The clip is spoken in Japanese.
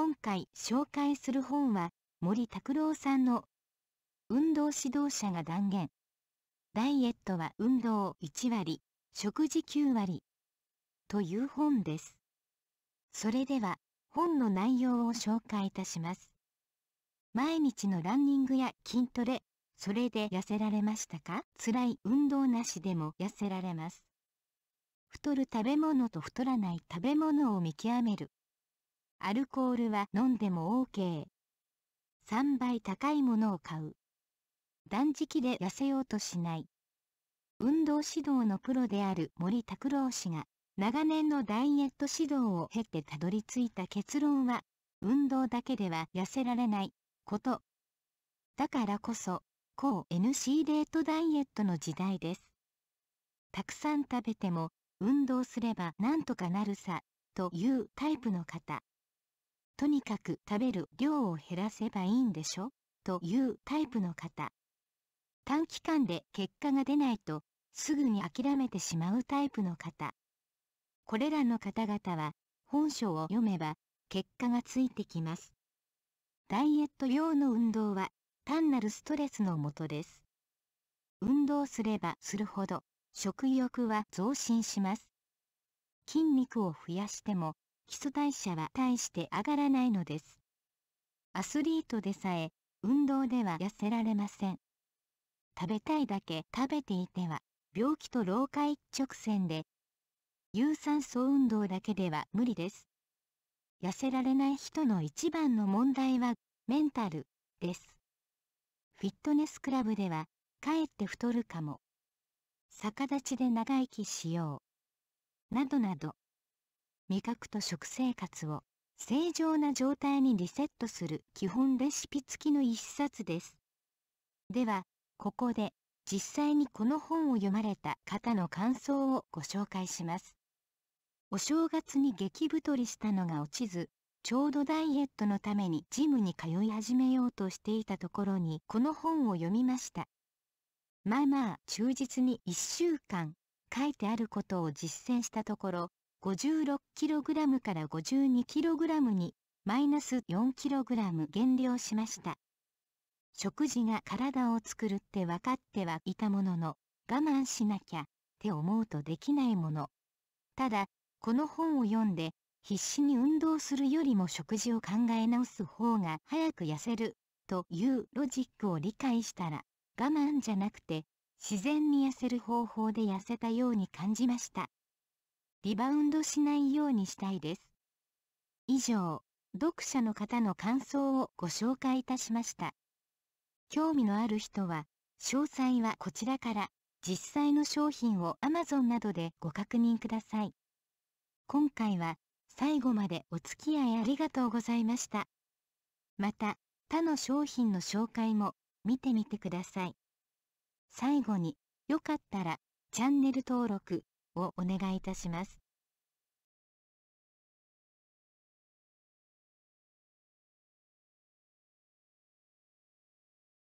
今回紹介する本は森拓郎さんの運動指導者が断言。ダイエットは運動1割、食事9割という本です。それでは本の内容を紹介いたします。毎日のランニングや筋トレ、それで痩せられましたか？辛い運動なしでも痩せられます。太る食べ物と太らない食べ物を見極める。アルコールは飲んでも OK。3倍高いものを買う。断食で痩せようとしない。運動指導のプロである森拓郎氏が長年のダイエット指導を経てたどり着いた結論は運動だけでは痩せられないこと。だからこそ、高 NC レートダイエットの時代です。たくさん食べても運動すればなんとかなるさ、というタイプの方。とにかく食べる量を減らせばいいんでしょ？というタイプの方。短期間で結果が出ないとすぐに諦めてしまうタイプの方。これらの方々は本書を読めば結果がついてきます。ダイエット用の運動は単なるストレスのもとです。運動すればするほど食欲は増進します。筋肉を増やしても基礎代謝は大して上がらないのです。アスリートでさえ運動では痩せられません。食べたいだけ食べていては病気と老化一直線で有酸素運動だけでは無理です。痩せられない人の一番の問題はメンタルです。フィットネスクラブではかえって太るかも。逆立ちで長生きしよう。などなど。味覚と食生活を正常な状態にリセットする基本レシピ付きの一冊です。では、ここで実際にこの本を読まれた方の感想をご紹介します。お正月に激太りしたのが落ちず、ちょうどダイエットのためにジムに通い始めようとしていたところにこの本を読みました。まあまあ忠実に1週間書いてあることを実践したところ 56kg から 52kg にマイナス 4kg 減量しました。食事が体を作るって分かってはいたものの我慢しなきゃって思うとできないもの。ただ、この本を読んで必死に運動するよりも食事を考え直す方が早く痩せるというロジックを理解したら我慢じゃなくて自然に痩せる方法で痩せたように感じました。リバウンドしないようにしたいです。以上、読者の方の感想をご紹介いたしました。興味のある人は、詳細はこちらから実際の商品を Amazon などでご確認ください。今回は最後までお付き合いありがとうございました。また、他の商品の紹介も見てみてください。最後に、よかったら、チャンネル登録をお願いいたします。